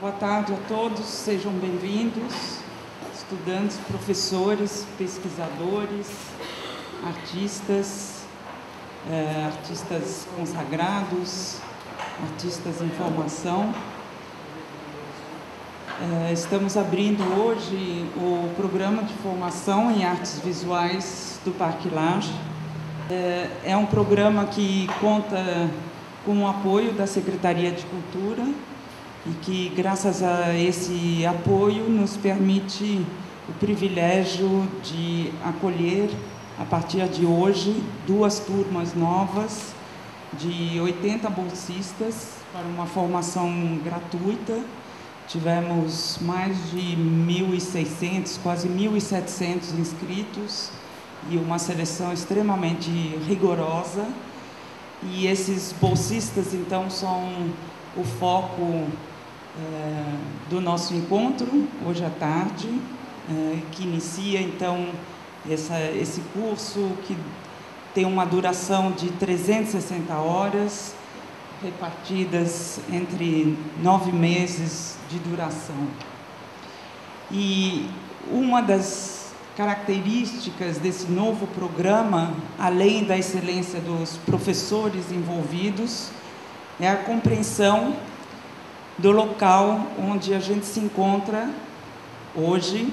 Boa tarde a todos, sejam bem-vindos, estudantes, professores, pesquisadores, artistas, eh, artistas consagrados, artistas em formação. Eh, estamos abrindo hoje o programa de formação em artes visuais do Parque Laje. Eh, é um programa que conta com o apoio da Secretaria de Cultura e que, graças a esse apoio, nos permite o privilégio de acolher, a partir de hoje, duas turmas novas de 80 bolsistas para uma formação gratuita. Tivemos mais de 1.600, quase 1.700 inscritos e uma seleção extremamente rigorosa. E esses bolsistas, então, são o foco do nosso encontro hoje à tarde, é, que inicia então essa, esse curso que tem uma duração de 360 horas, repartidas entre nove meses de duração. E uma das características desse novo programa, além da excelência dos professores envolvidos, é a compreensão do local onde a gente se encontra hoje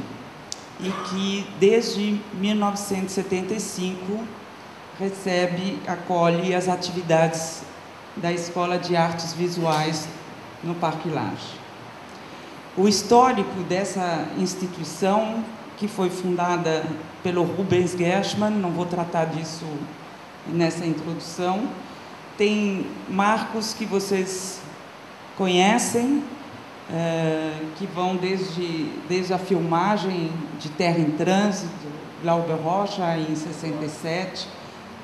e que desde 1975 recebe, acolhe as atividades da Escola de Artes Visuais no Parque Laje. O histórico dessa instituição, que foi fundada pelo Rubens Gershman, não vou tratar disso nessa introdução, tem marcos que vocês conhecem, é, que vão desde, desde a filmagem de Terra em Trânsito, Glauber Rocha, em 67,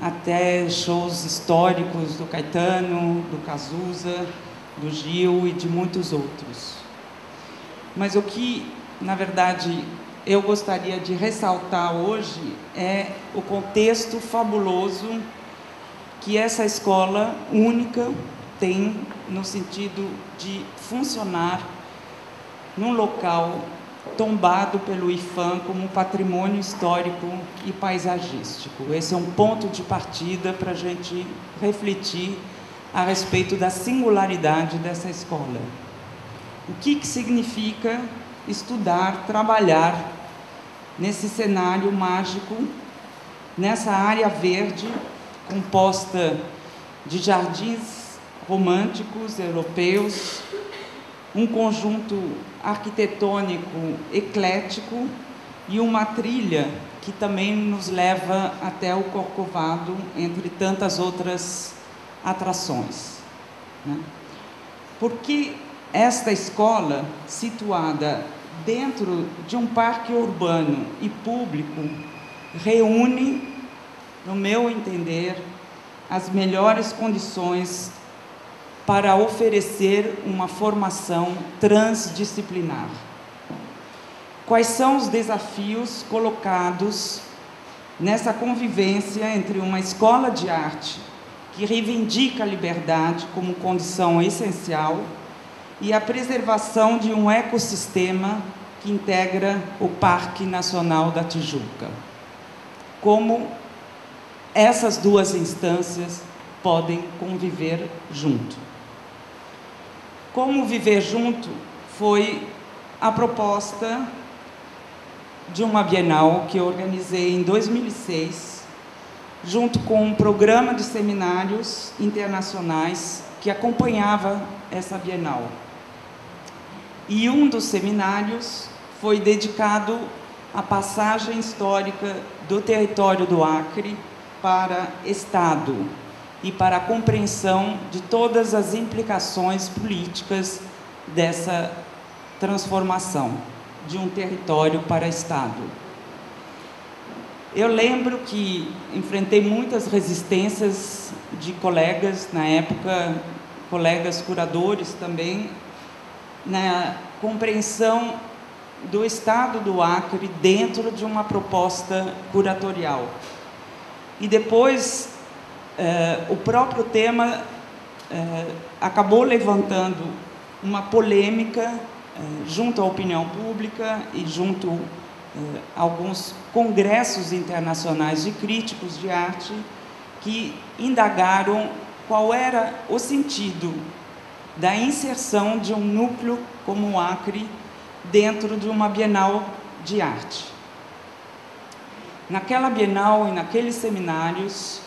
até shows históricos do Caetano, do Cazuza, do Gil e de muitos outros. Mas o que, na verdade, eu gostaria de ressaltar hoje é o contexto fabuloso que essa escola única tem no sentido de funcionar num local tombado pelo IFAM como patrimônio histórico e paisagístico. Esse é um ponto de partida para a gente refletir a respeito da singularidade dessa escola. O que, que significa estudar, trabalhar nesse cenário mágico, nessa área verde composta de jardins românticos europeus, um conjunto arquitetônico eclético e uma trilha que também nos leva até o Corcovado, entre tantas outras atrações. Né? Porque esta escola, situada dentro de um parque urbano e público, reúne, no meu entender, as melhores condições para oferecer uma formação transdisciplinar. Quais são os desafios colocados nessa convivência entre uma escola de arte que reivindica a liberdade como condição essencial e a preservação de um ecossistema que integra o Parque Nacional da Tijuca? Como essas duas instâncias podem conviver junto? Como viver junto foi a proposta de uma Bienal que eu organizei em 2006, junto com um programa de seminários internacionais que acompanhava essa Bienal. E um dos seminários foi dedicado à passagem histórica do território do Acre para Estado, e para a compreensão de todas as implicações políticas dessa transformação de um território para Estado. Eu lembro que enfrentei muitas resistências de colegas na época, colegas curadores também, na compreensão do Estado do Acre dentro de uma proposta curatorial. E depois o próprio tema acabou levantando uma polêmica eh, junto à opinião pública e junto eh, a alguns congressos internacionais de críticos de arte que indagaram qual era o sentido da inserção de um núcleo como o Acre dentro de uma Bienal de arte. Naquela Bienal e naqueles seminários,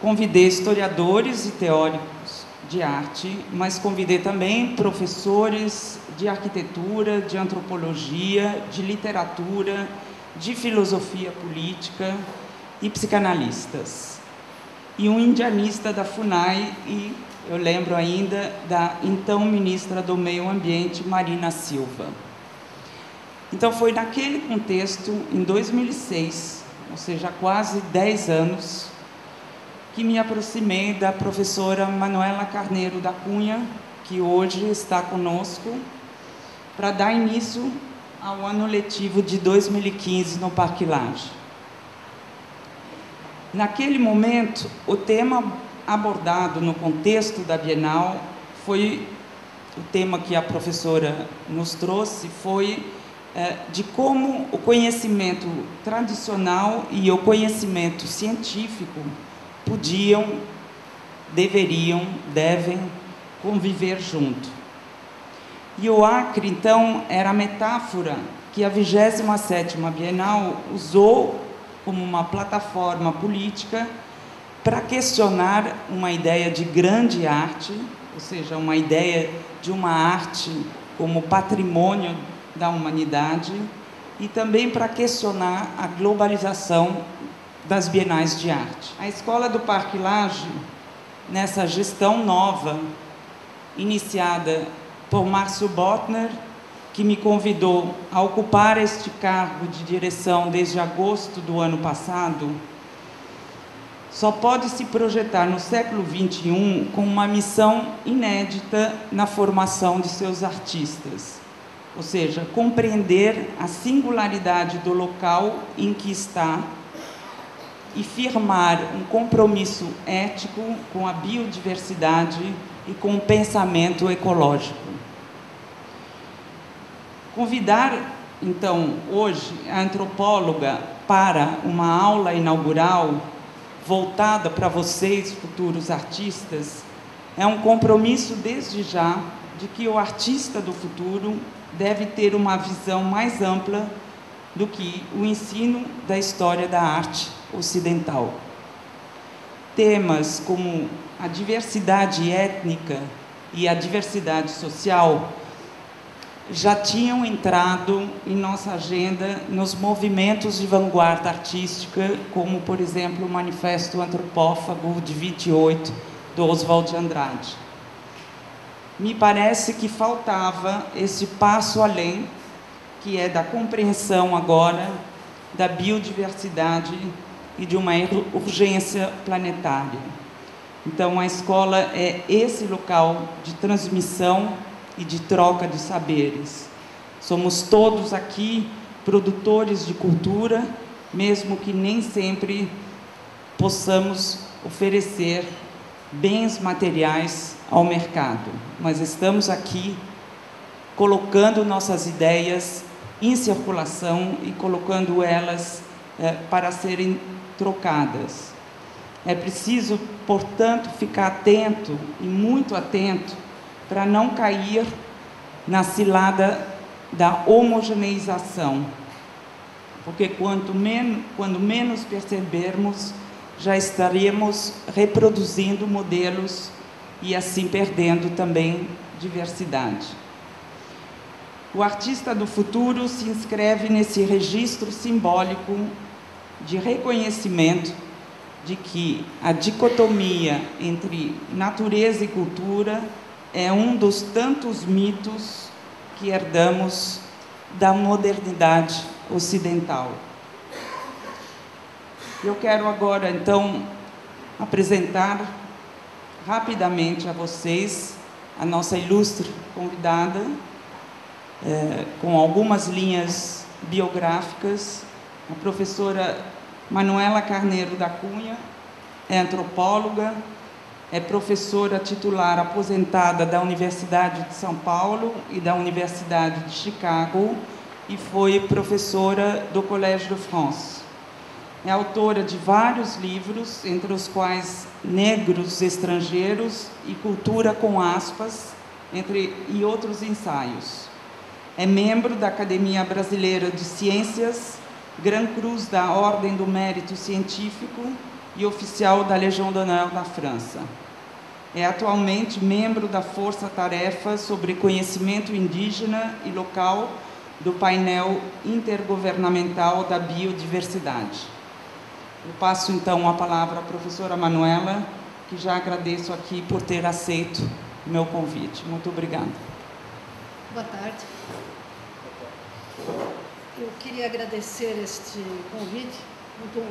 convidei historiadores e teóricos de arte, mas convidei também professores de arquitetura, de antropologia, de literatura, de filosofia política e psicanalistas. E um indianista da FUNAI e eu lembro ainda da então ministra do Meio Ambiente, Marina Silva. Então foi naquele contexto, em 2006, ou seja, quase 10 anos, que me aproximei da professora Manuela Carneiro da Cunha, que hoje está conosco, para dar início ao ano letivo de 2015 no Parque Laje. Naquele momento, o tema abordado no contexto da Bienal foi o tema que a professora nos trouxe foi é, de como o conhecimento tradicional e o conhecimento científico podiam, deveriam, devem conviver junto. E o Acre, então, era a metáfora que a 27ª Bienal usou como uma plataforma política para questionar uma ideia de grande arte, ou seja, uma ideia de uma arte como patrimônio da humanidade, e também para questionar a globalização das bienais de arte. A Escola do Parque Lage, nessa gestão nova, iniciada por Márcio Botner, que me convidou a ocupar este cargo de direção desde agosto do ano passado, só pode se projetar no século XXI com uma missão inédita na formação de seus artistas, ou seja, compreender a singularidade do local em que está e firmar um compromisso ético com a biodiversidade e com o pensamento ecológico. Convidar, então, hoje a antropóloga para uma aula inaugural voltada para vocês, futuros artistas, é um compromisso desde já de que o artista do futuro deve ter uma visão mais ampla do que o ensino da história da arte ocidental. Temas como a diversidade étnica e a diversidade social já tinham entrado em nossa agenda nos movimentos de vanguarda artística, como, por exemplo, o Manifesto Antropófago de 28 do Oswald de Andrade. Me parece que faltava esse passo além, que é da compreensão agora da biodiversidade e de uma urgência planetária. Então, a escola é esse local de transmissão e de troca de saberes. Somos todos aqui produtores de cultura, mesmo que nem sempre possamos oferecer bens materiais ao mercado, mas estamos aqui colocando nossas ideias em circulação e colocando elas é, para serem trocadas. É preciso, portanto, ficar atento e muito atento para não cair na cilada da homogeneização. Porque quanto men quando menos percebermos, já estaremos reproduzindo modelos e assim perdendo também diversidade. O artista do futuro se inscreve nesse registro simbólico de reconhecimento de que a dicotomia entre natureza e cultura é um dos tantos mitos que herdamos da modernidade ocidental. Eu quero agora, então, apresentar rapidamente a vocês a nossa ilustre convidada, é, com algumas linhas biográficas, a professora Manuela Carneiro da Cunha, é antropóloga, É professora titular aposentada da Universidade de São Paulo e da Universidade de Chicago e foi professora do Collège de France. É autora de vários livros, entre os quais Negros Estrangeiros e Cultura com Aspas, entre e outros ensaios. É membro da Academia Brasileira de Ciências, Gran Cruz da Ordem do Mérito Científico e oficial da Legião d'Honneur da França. É atualmente membro da Força Tarefa sobre Conhecimento Indígena e Local do painel intergovernamental da biodiversidade. Eu passo então a palavra à professora Manuela, que já agradeço aqui por ter aceito o meu convite. Muito obrigada. Boa tarde. Eu queria agradecer este convite, muito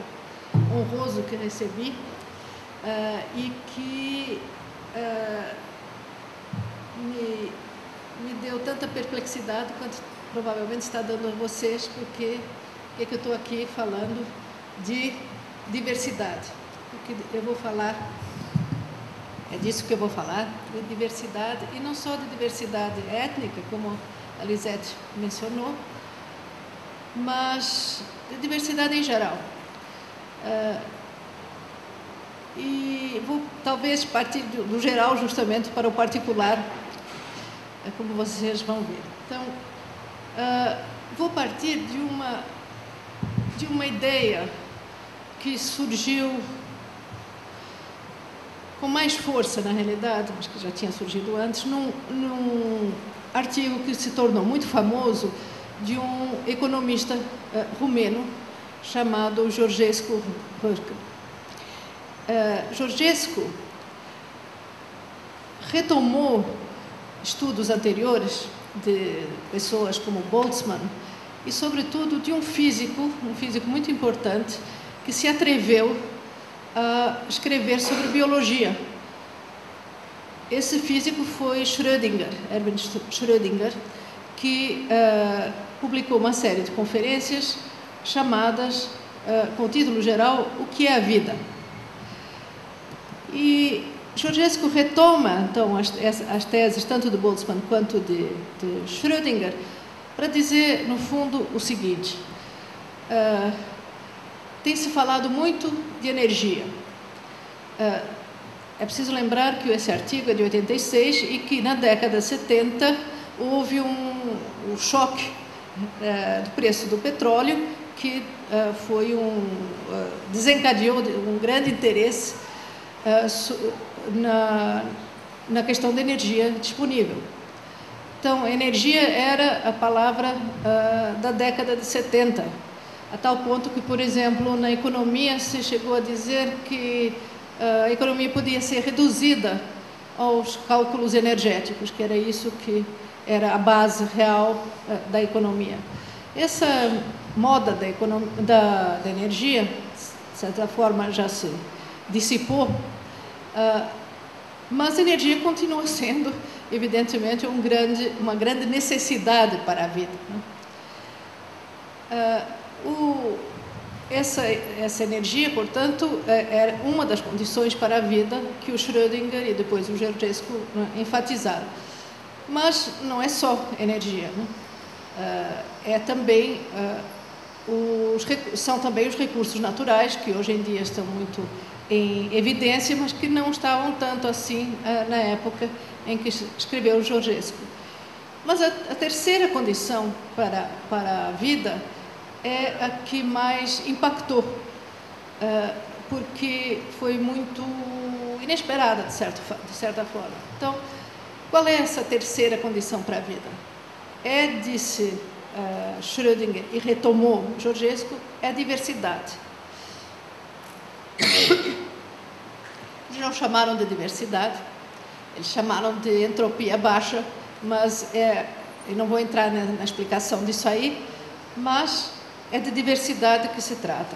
honroso que recebi, uh, e que uh, me, me deu tanta perplexidade quanto provavelmente está dando a vocês, porque é que eu estou aqui falando de diversidade. Porque eu vou falar, é disso que eu vou falar, de diversidade, e não só de diversidade étnica, como a Lisette mencionou, mas de diversidade em geral. Uh, e vou talvez partir do, do, geral justamente para o particular, é como vocês vão ver. Então, uh, vou partir de uma, de uma ideia que surgiu com mais força, na realidade, mas que já tinha surgido antes, num, num artigo que se tornou muito famoso de um economista uh, rumeno chamado Georgescu Hărcă. Uh, Georgescu retomou estudos anteriores de pessoas como Boltzmann e, sobretudo, de um físico, um físico muito importante, que se atreveu a escrever sobre biologia. Esse físico foi Schrödinger, Erwin Schrödinger, que uh, publicou uma série de conferências chamadas, uh, com o título geral, O que é a Vida? E Georgescu retoma, então, as, as teses tanto de Boltzmann quanto de, de Schrödinger para dizer, no fundo, o seguinte. Uh, tem se falado muito de energia. Uh, é preciso lembrar que esse artigo é de 86 e que na década de 70 houve um, um choque uh, do preço do petróleo que uh, foi um desencadeou um grande interesse na, na questão da energia disponível. Então, energia era a palavra da década de 70 a tal ponto que, por exemplo, na economia se chegou a dizer que a economia podia ser reduzida aos cálculos energéticos, que era isso que era a base real uh, da economia. Essa moda da, da, da, energia, de certa forma, já se dissipou, uh, mas a energia continua sendo, evidentemente, um grande, uma grande necessidade para a vida. Né? O, essa, essa energia, portanto, é, é, uma das condições para a vida que o Schrödinger e depois o Georgescu né, enfatizaram. Mas não é só energia, né? é, é também uh, os, são também os recursos naturais que hoje em dia estão muito em evidência, mas que não estavam tanto assim uh, na época em que escreveu o Georgescu. Mas a, a terceira condição para, para a vida é a que mais impactou, porque foi muito inesperada, de, certo, de certa forma. Então, qual é essa terceira condição para a vida? É, disse uh, Schrödinger e retomou Georgescu, é a diversidade. Eles não chamaram de diversidade, eles chamaram de entropia baixa, mas é, eu não vou entrar na, na explicação disso aí, mas é de diversidade que se trata.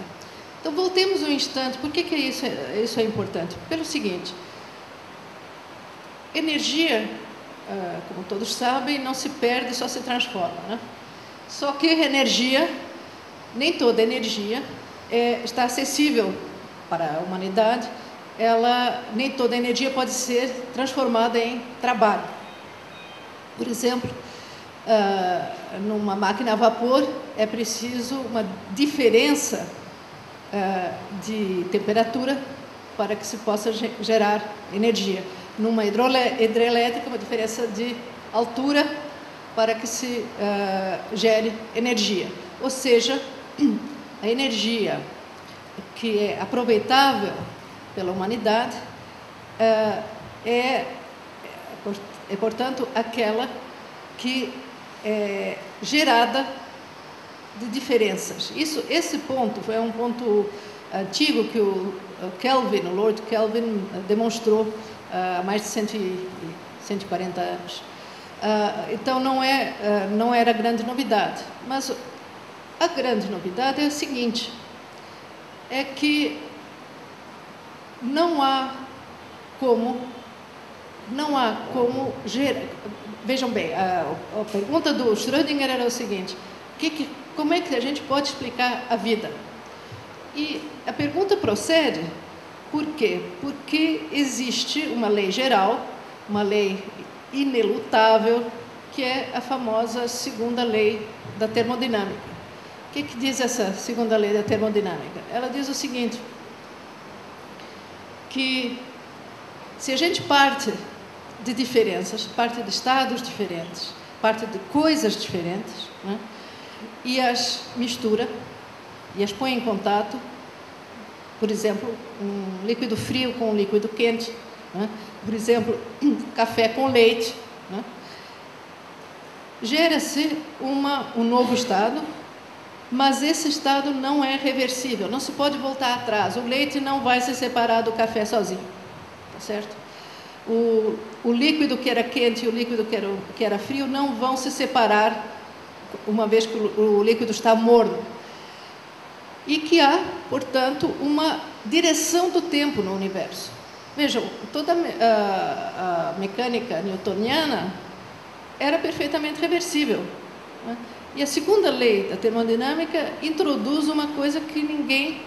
Então, voltemos um instante. Por que, que isso, é, isso é importante? Pelo seguinte: energia, como todos sabem, não se perde, só se transforma. Né? Só que energia, nem toda energia, é, está acessível para a humanidade ela nem toda energia pode ser transformada em trabalho. Por exemplo, uh, numa máquina a vapor é preciso uma diferença uh, de temperatura para que se possa gerar energia. Numa hidrelétrica, uma diferença de altura para que se uh, gere energia. Ou seja, a energia que é aproveitável pela humanidade uh, é, é, portanto, aquela que é gerada de diferenças. Isso, esse ponto foi um ponto antigo que o Kelvin, o Lord Kelvin, demonstrou ah, há mais de 140 anos. Ah, então não, é, ah, não era grande novidade. Mas a grande novidade é a seguinte: é que não há como, não há como gerar. Vejam bem, a, a pergunta do Schrödinger era o seguinte: que, que, como é que a gente pode explicar a vida? E a pergunta procede por quê? Porque existe uma lei geral, uma lei inelutável, que é a famosa segunda lei da termodinâmica. O que, que diz essa segunda lei da termodinâmica? Ela diz o seguinte: que se a gente parte de diferenças, parte de estados diferentes, parte de coisas diferentes, né, e as mistura e as põe em contato, por exemplo, um líquido frio com um líquido quente, né? por exemplo, café com leite. Né? Gera-se um novo estado, mas esse estado não é reversível, não se pode voltar atrás. O leite não vai se separar do café sozinho, tá certo? O, o líquido que era quente e o líquido que era, que era frio não vão se separar uma vez que o, o líquido está morno e que há, portanto, uma direção do tempo no universo. Vejam, toda a, mecânica newtoniana era perfeitamente reversível. Né? E a segunda lei da termodinâmica introduz uma coisa que ninguém,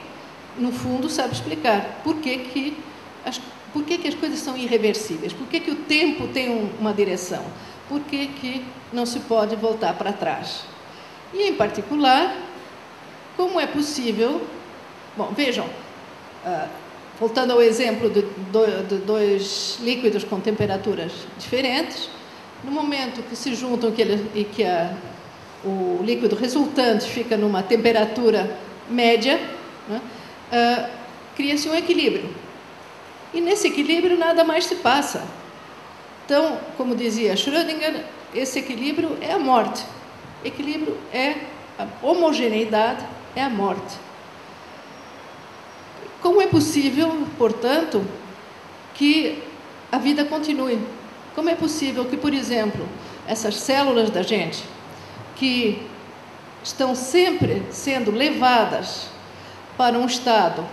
no fundo, sabe explicar. Por que, que, as, por que, que as coisas são irreversíveis? Por que, que o tempo tem um, uma direção? Por que, que não se pode voltar para trás? E, em particular, como é possível? Bom, vejam, uh, voltando ao exemplo de, de, dois líquidos com temperaturas diferentes, no momento que se juntam que ele, e que a, o líquido resultante fica numa temperatura média, né, uh, cria-se um equilíbrio. E nesse equilíbrio nada mais se passa. Então, como dizia Schrödinger, esse equilíbrio é a morte. Equilíbrio é a homogeneidade é a morte. Como é possível, portanto, que a vida continue? Como é possível que, por exemplo, essas células da gente, que estão sempre sendo levadas para um estado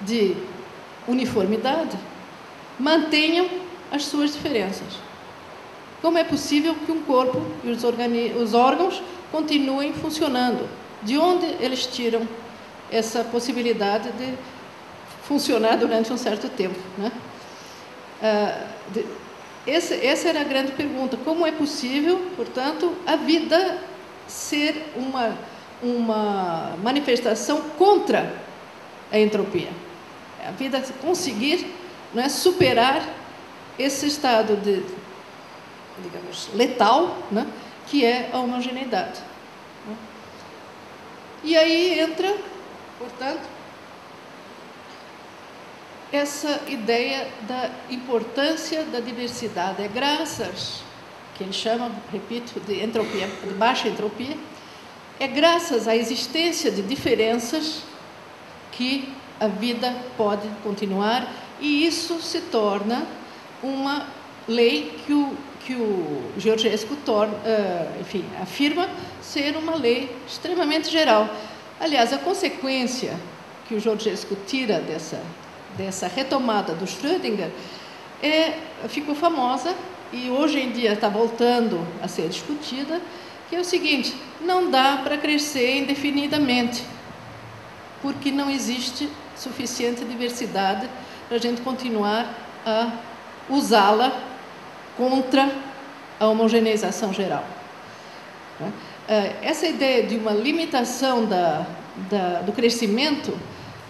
de uniformidade, mantenham as suas diferenças? Como é possível que um corpo e os, os órgãos continuem funcionando? De onde eles tiram essa possibilidade de funcionar durante um certo tempo? Né? Ah, de, esse, essa era a grande pergunta: como é possível, portanto, a vida ser uma, uma manifestação contra a entropia? A vida conseguir não é, superar esse estado de, digamos, letal, né, que é a homogeneidade. E aí entra, portanto, essa ideia da importância da diversidade. É graças, que ele chama, repito, de entropia, de baixa entropia, é graças à existência de diferenças que a vida pode continuar e isso se torna uma lei que o que o Georgescu torna, uh, enfim, afirma ser uma lei extremamente geral. Aliás, a consequência que o Georgescu tira dessa, dessa retomada do Schrödinger é, ficou famosa e hoje em dia está voltando a ser discutida, que é o seguinte: não dá para crescer indefinidamente, porque não existe suficiente diversidade para a gente continuar a usá-la contra a homogeneização geral. Né? Eh, essa ideia de uma limitação da, da, do crescimento,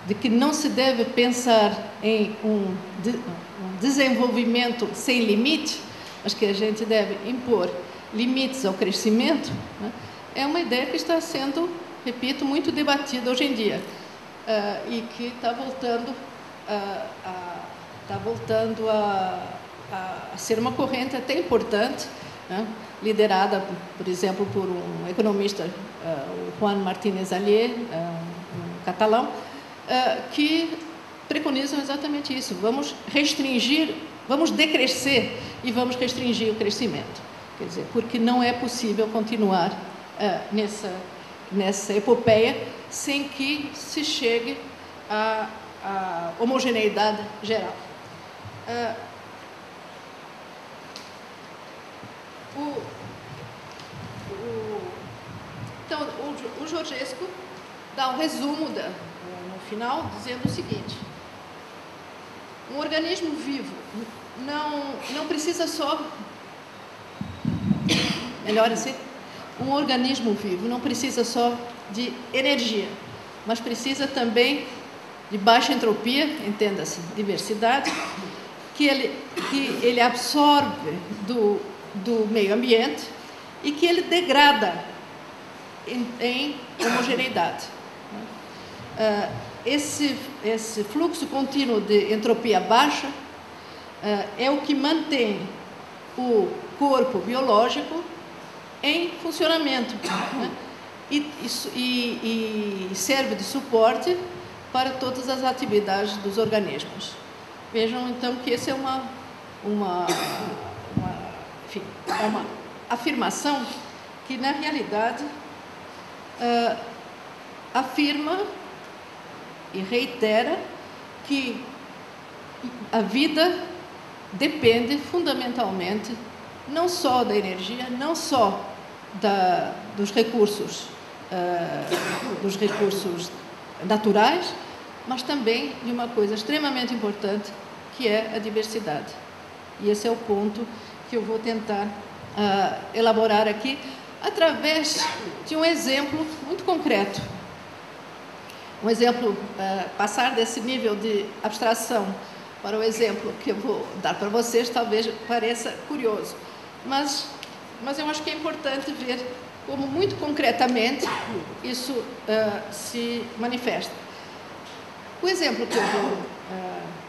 de que não se deve pensar em um, de, um desenvolvimento sem limite, mas que a gente deve impor limites ao crescimento, né? é uma ideia que está sendo, repito, muito debatida hoje em dia uh, e que está voltando, uh, a, está voltando a, a, ser uma corrente até importante, né? liderada, por exemplo, por um economista, uh, Juan Martínez Allier, um catalão, que preconizam exatamente isso. Vamos restringir, vamos decrescer e vamos restringir o crescimento. Quer dizer, porque não é possível continuar nessa, nessa epopeia sem que se chegue à, à homogeneidade geral. Uh, o, o, então, o, o Jorgesco dá um resumo da, no final, dizendo o seguinte: um organismo vivo não, não precisa só Melhor assim? Um organismo vivo não precisa só de energia, mas precisa também de baixa entropia, entenda-se, diversidade, que ele, que ele absorve do, do meio ambiente e que ele degrada em, em homogeneidade. Uh, esse, esse fluxo contínuo de entropia baixa uh, é o que mantém o corpo biológico em funcionamento né? e, e, e serve de suporte para todas as atividades dos organismos. Vejam então que essa é uma, uma, enfim, é uma afirmação que na realidade uh, afirma e reitera que a vida depende fundamentalmente não só da energia, não só da, dos recursos uh, dos recursos naturais, mas também de uma coisa extremamente importante que é a diversidade. E esse é o ponto que eu vou tentar uh, elaborar aqui através de um exemplo muito concreto. Um exemplo, uh, passar desse nível de abstração para o exemplo que eu vou dar para vocês, talvez pareça curioso, mas mas eu acho que é importante ver como muito concretamente isso uh, se manifesta. O exemplo que eu vou uh,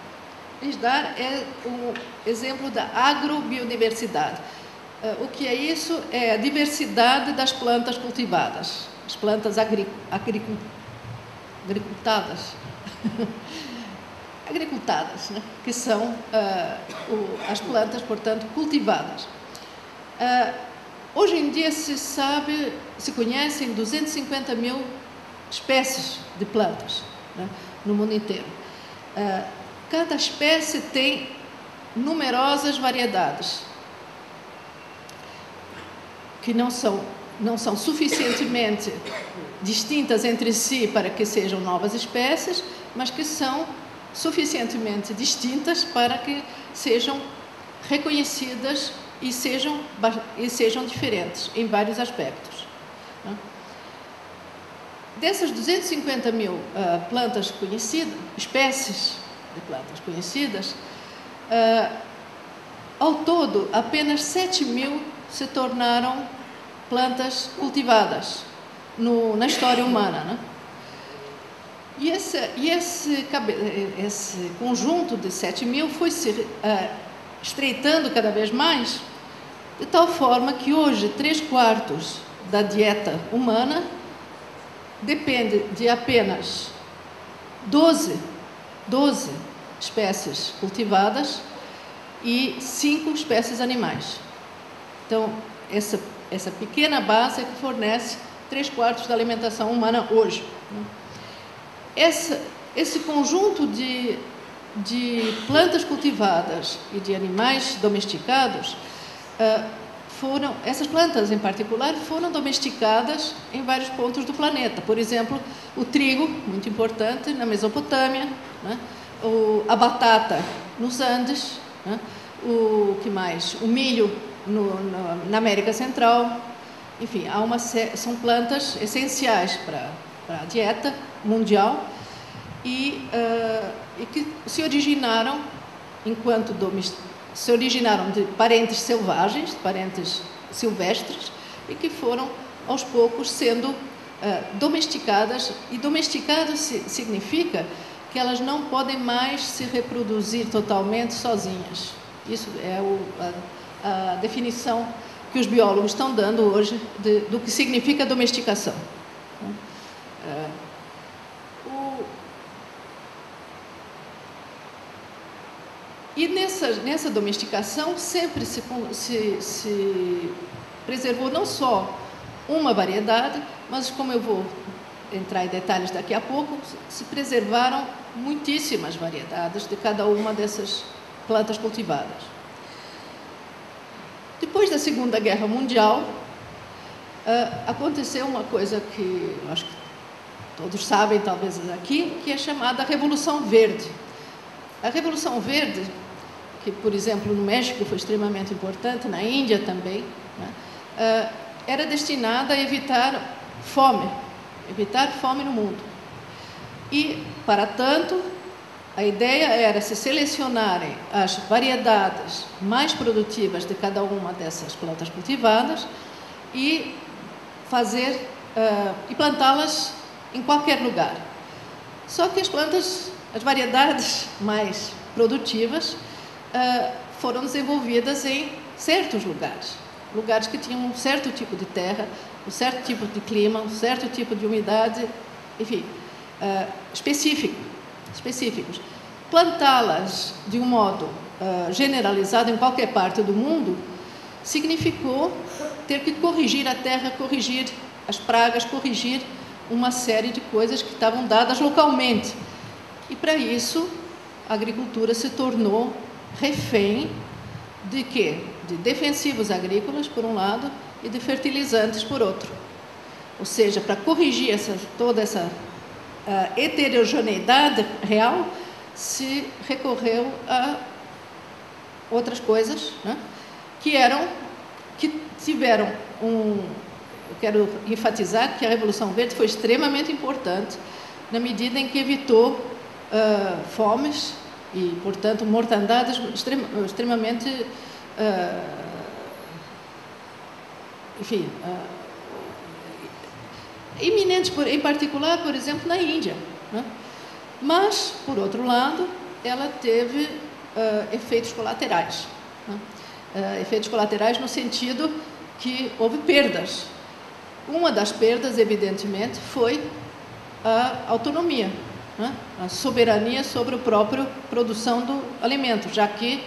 lhes dar é o exemplo da agrobiodiversidade. Uh, o que é isso? É a diversidade das plantas cultivadas, as plantas agri agricu agricultadas. agricultadas, né? que são o, as plantas, portanto, cultivadas. Uh, hoje em dia se sabe, se conhecem 250 mil espécies de plantas né, no mundo inteiro. Uh, cada espécie tem numerosas variedades que não são não são suficientemente distintas entre si para que sejam novas espécies, mas que são suficientemente distintas para que sejam reconhecidas e sejam, e sejam diferentes em vários aspectos. Né? Dessas 250 mil uh, plantas conhecidas, espécies de plantas conhecidas, uh, ao todo, apenas 7 mil se tornaram plantas cultivadas no, na história humana. Né? E, esse, e esse, esse, conjunto de 7 mil foi se uh, estreitando cada vez mais de tal forma que hoje três quartos da dieta humana depende de apenas 12, 12 espécies cultivadas e cinco espécies animais. Então, essa, essa pequena base é que fornece três quartos da alimentação humana hoje. Né? Essa, esse conjunto de, de plantas cultivadas e de animais domesticados ah, foram, essas plantas em particular, foram domesticadas em vários pontos do planeta. Por exemplo, o trigo, muito importante, na Mesopotâmia, né? o, a batata nos Andes, né? o que mais? O milho no, no, na América Central. Enfim, há uma, são plantas essenciais para, a dieta mundial e, uh, e que se originaram enquanto se originaram de parentes selvagens, de parentes silvestres e que foram aos poucos sendo uh, domesticadas e domesticado significa que elas não podem mais se reproduzir totalmente sozinhas. Isso é o, a, a, definição que os biólogos estão dando hoje de, do que significa domesticação. Uh, e nessa, nessa domesticação sempre se, se, se preservou não só uma variedade, mas como eu vou entrar em detalhes daqui a pouco, se preservaram muitíssimas variedades de cada uma dessas plantas cultivadas. Depois da Segunda Guerra Mundial, ah, aconteceu uma coisa que acho que todos sabem, talvez aqui, que é chamada Revolução Verde. A Revolução Verde, que por exemplo no México foi extremamente importante, na Índia também, né, ah, era destinada a evitar fome, evitar fome no mundo. E, para tanto, a ideia era se selecionarem as variedades mais produtivas de cada uma dessas plantas cultivadas e fazer uh, e plantá-las em qualquer lugar. Só que as plantas, as variedades mais produtivas, foram desenvolvidas em certos lugares, lugares que tinham um certo tipo de terra, um certo tipo de clima, um certo tipo de umidade, enfim, uh, específico, específicos. Plantá-las de um modo uh, generalizado em qualquer parte do mundo significou ter que corrigir a terra, corrigir as pragas, corrigir uma série de coisas que estavam dadas localmente. E para isso, a agricultura se tornou refém de quê? De defensivos agrícolas, por um lado, e de fertilizantes por outro. Ou seja, para corrigir essa, toda essa uh, heterogeneidade real, se recorreu a outras coisas né, que eram que tiveram um eu quero enfatizar que a Revolução Verde foi extremamente importante na medida em que evitou uh, fomes e, portanto, mortandades extremamente uh, enfim, uh, iminentes, por, em particular, por exemplo, na Índia. Né? Mas, por outro lado, ela teve uh, efeitos colaterais. Né? Uh, efeitos colaterais no sentido que houve perdas. Uma das perdas, evidentemente, foi a autonomia, né? a soberania sobre a própria produção do alimento, já que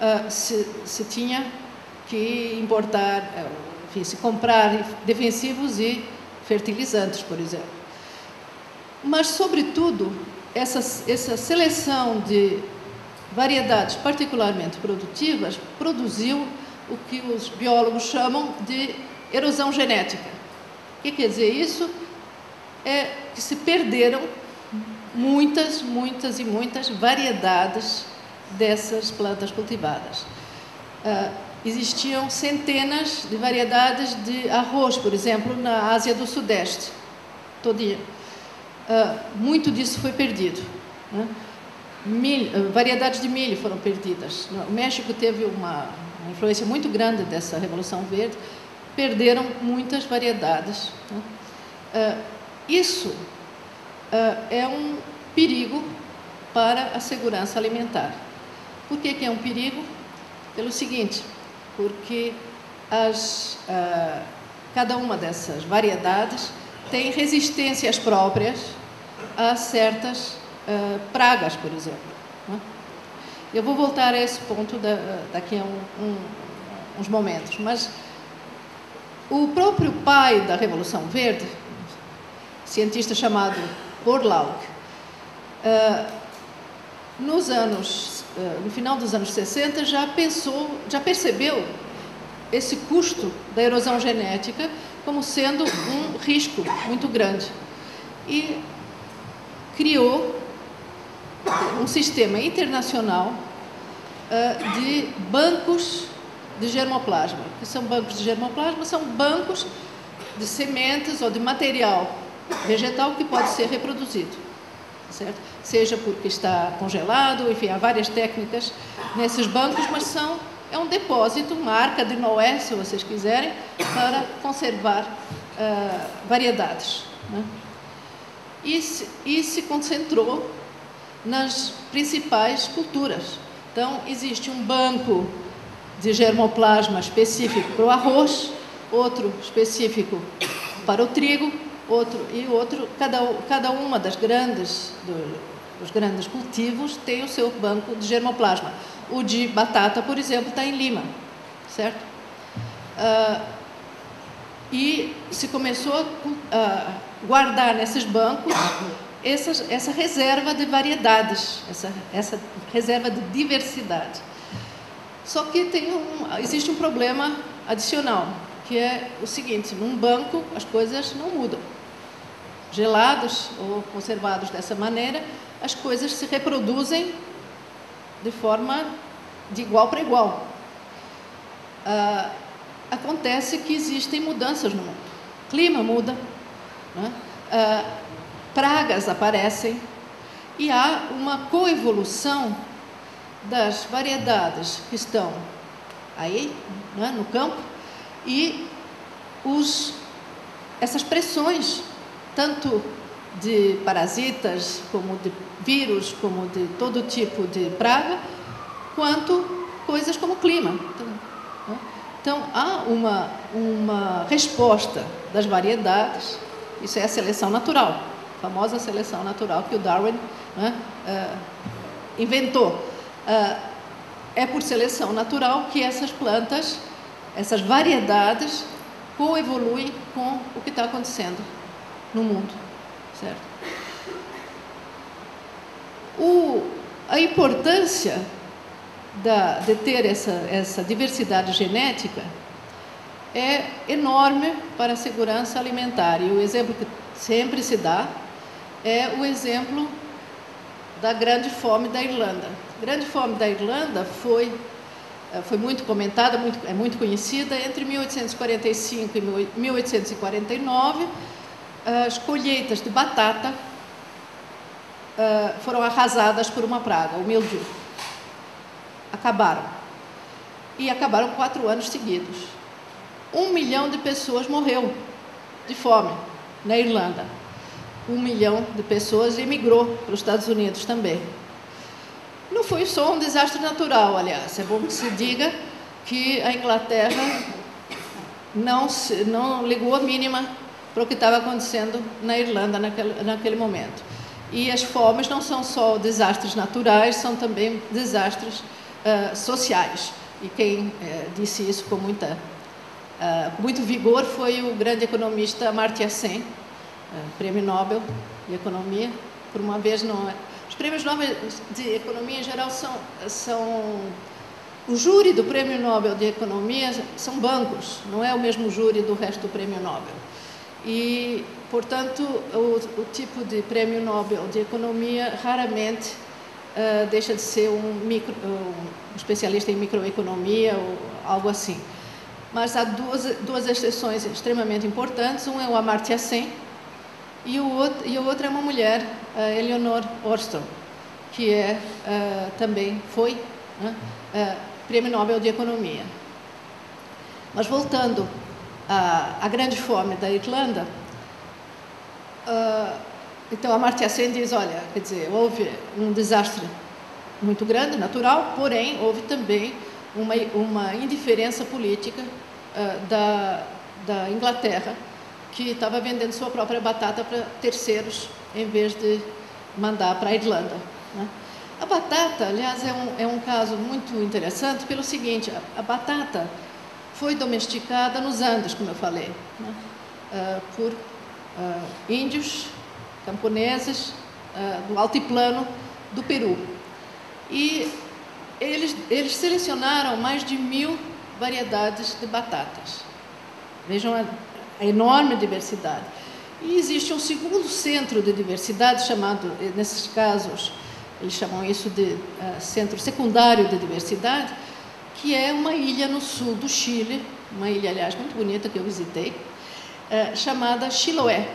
uh, se, se, tinha que importar enfim, se comprar defensivos e fertilizantes, por exemplo. Mas, sobretudo, essa, essa seleção de variedades particularmente produtivas produziu o que os biólogos chamam de erosão genética. O que quer dizer isso? É que se perderam muitas, muitas e muitas variedades dessas plantas cultivadas. Uh, existiam centenas de variedades de arroz, por exemplo, na Ásia do Sudeste, todinha. Uh, muito disso foi perdido. Né? Milho, uh, variedades de milho foram perdidas. O México teve uma, uma, influência muito grande dessa Revolução Verde, perderam muitas variedades. Né? Isso é um perigo para a segurança alimentar. Por que, que é um perigo? Pelo seguinte, porque as, uh, cada uma dessas variedades tem resistências próprias a certas uh, pragas, por exemplo. Né? Eu vou voltar a esse ponto da, daqui a um, um, uns momentos, mas o próprio pai da Revolução Verde, cientista chamado Borlaug, uh, nos anos eh, no final dos anos 60, já pensou, já percebeu esse custo da erosão genética como sendo um risco muito grande. E criou um sistema internacional uh, de bancos de germoplasma. O que são bancos de germoplasma? São bancos de sementes ou de material vegetal que pode ser reproduzido, certo? Seja porque está congelado, enfim, há várias técnicas nesses bancos, mas são é um depósito, uma arca de Noé, se vocês quiserem, para conservar uh, variedades. Né? E, se, e se concentrou nas principais culturas. Então, existe um banco de germoplasma específico para o arroz, outro específico para o trigo, outro e outro, cada, cada uma das grandes, do, dos grandes cultivos tem o seu banco de germoplasma. O de batata, por exemplo, está em Lima, certo? Ah, e se começou a guardar nesses bancos essa reserva de variedades, essa, essa reserva de diversidade. Só que tem um, existe um problema adicional, que é o seguinte: num banco as coisas não mudam. Gelados ou conservados dessa maneira, as coisas se reproduzem de forma de igual para igual. Ah, acontece que existem mudanças no mundo. O clima muda, né? ah, pragas aparecem e há uma coevolução das variedades que estão aí né, no campo e os, essas pressões, tanto de parasitas, como de vírus, como de todo tipo de praga, quanto coisas como clima. Então, né? então há uma, uma resposta das variedades, isso é a seleção natural, a famosa seleção natural que o Darwin né, uh, inventou. Ah, é por seleção natural que essas plantas, essas variedades, coevoluem com o que está acontecendo no mundo, certo? O, a importância da, de ter essa, essa diversidade genética é enorme para a segurança alimentar. E o exemplo que sempre se dá é o exemplo da grande fome da Irlanda. A grande fome da Irlanda foi, foi muito comentada, muito, é muito conhecida. Entre 1845 e 1849, as colheitas de batata uh, foram arrasadas por uma praga, o mildiu. Acabaram. E acabaram quatro anos seguidos. Um milhão de pessoas morreu de fome na Irlanda. Um milhão de pessoas emigrou para os Estados Unidos também. Não foi só um desastre natural, aliás. É bom que se diga que a Inglaterra não, se, não ligou a mínima para o que estava acontecendo na Irlanda naquele, naquele momento. E as fomes não são só desastres naturais, são também desastres uh, sociais. E quem uh, disse isso com, muita, uh, com muito vigor foi o grande economista Amartya Sen, Prêmio Nobel de Economia. Por uma vez não é os prêmios Nobel de Economia em geral são, são o júri do Prêmio Nobel de Economia são bancos, não é o mesmo júri do resto do Prêmio Nobel. E, portanto, o, o tipo de Prêmio Nobel de Economia raramente uh, deixa de ser um, micro, um especialista em microeconomia ou algo assim. Mas há duas, duas exceções extremamente importantes. Um é o Amartya Sen, e o outro, e o outro é uma mulher, Eleanor Ostrom, que é, uh, também foi né, uh, Prêmio Nobel de Economia. Mas voltando à, à grande fome da Irlanda, uh, então a Amartya Sen diz, olha, quer dizer, houve um desastre muito grande, natural, porém houve também uma, uma indiferença política da, da Inglaterra que estava vendendo sua própria batata para terceiros, em vez de mandar para a Irlanda. Né? A batata, aliás, é um, é um caso muito interessante pelo seguinte: a, a batata foi domesticada nos Andes, como eu falei, né? uh, por uh, índios, camponeses uh, do altiplano do Peru. E eles, eles selecionaram mais de mil variedades de batatas. Vejam a, a enorme diversidade. E existe um segundo centro de diversidade chamado, nesses casos, eles chamam isso de uh, Centro Secundário de Diversidade, que é uma ilha no sul do Chile, uma ilha, aliás, muito bonita que eu visitei, uh, chamada Chiloé.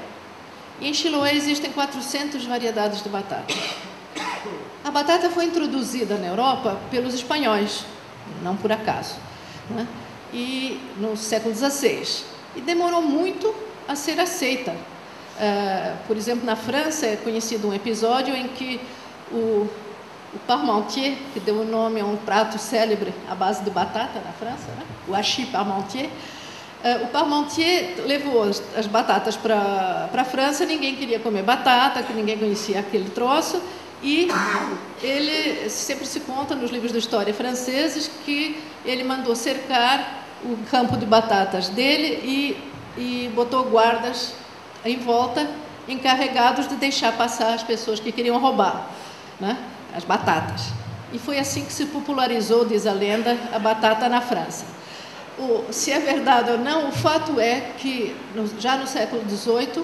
E em Chiloé existem 400 variedades de batata. A batata foi introduzida na Europa pelos espanhóis, não por acaso, né? e no século XVI. E demorou muito a ser aceita. Uh, por exemplo, na França é conhecido um episódio em que o, o parmentier, que deu o nome a um prato célebre à base de batata na França, né? o hachis parmentier, uh, o parmentier levou as, as batatas para a França, ninguém queria comer batata, que ninguém conhecia aquele troço, e ele sempre se conta nos livros de história franceses que ele mandou cercar o campo de batatas dele e, e botou guardas em volta, encarregados de deixar passar as pessoas que queriam roubar né, as batatas. E foi assim que se popularizou, diz a lenda, a batata na França. O, se é verdade ou não, o fato é que no, já no século XVIII,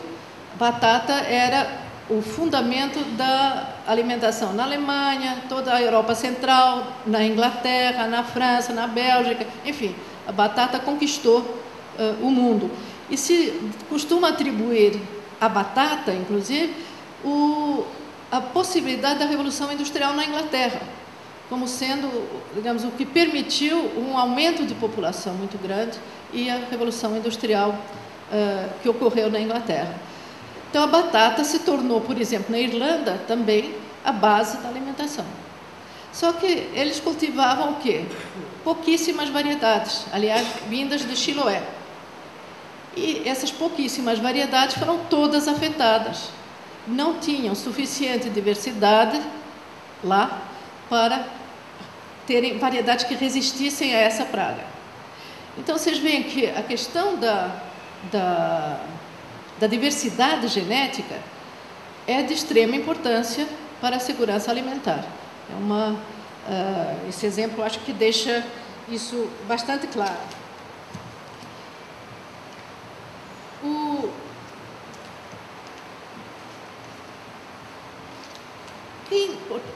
batata era o fundamento da alimentação na Alemanha, toda a Europa Central, na Inglaterra, na França, na Bélgica, enfim, a batata conquistou uh, o mundo. E se costuma atribuir à batata, inclusive, o, a possibilidade da Revolução Industrial na Inglaterra, como sendo, digamos, o que permitiu um aumento de população muito grande e a Revolução Industrial uh, que ocorreu na Inglaterra. Então a batata se tornou, por exemplo, na Irlanda também a base da alimentação. Só que eles cultivavam o quê? Pouquíssimas variedades, aliás, vindas de Chiloé. E essas pouquíssimas variedades foram todas afetadas. Não tinham suficiente diversidade lá para terem variedades que resistissem a essa praga. Então vocês veem que a questão da, da da diversidade genética é de extrema importância para a segurança alimentar. É uma, uh, esse exemplo acho que deixa isso bastante claro. O,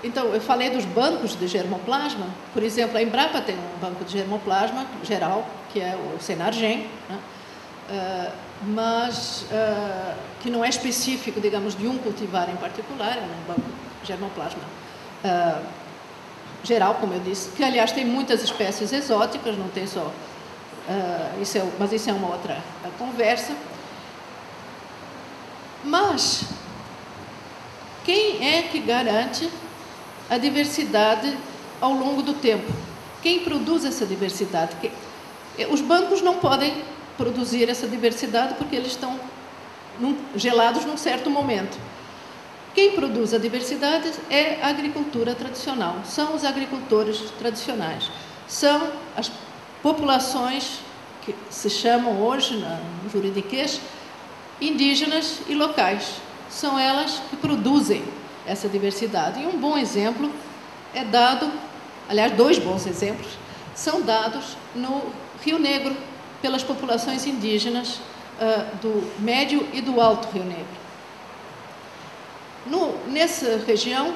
então, eu falei dos bancos de germoplasma. Por exemplo, a Embrapa tem um banco de germoplasma geral, que é o Senargem. Né? Uh, mas uh, que não é específico, digamos, de um cultivar em particular, é um banco germoplasma uh, geral, como eu disse, que aliás tem muitas espécies exóticas, não tem só, uh, isso é, mas isso é uma outra conversa. Mas quem é que garante a diversidade ao longo do tempo? Quem produz essa diversidade? Os bancos não podem produzir essa diversidade porque eles estão gelados num certo momento. Quem produz a diversidade é a agricultura tradicional, são os agricultores tradicionais, são as populações que se chamam hoje, no juridiquês, indígenas e locais. São elas que produzem essa diversidade. E um bom exemplo é dado, aliás, dois bons exemplos, são dados no Rio Negro, pelas populações indígenas uh, do Médio e do Alto Rio Negro. No, nessa região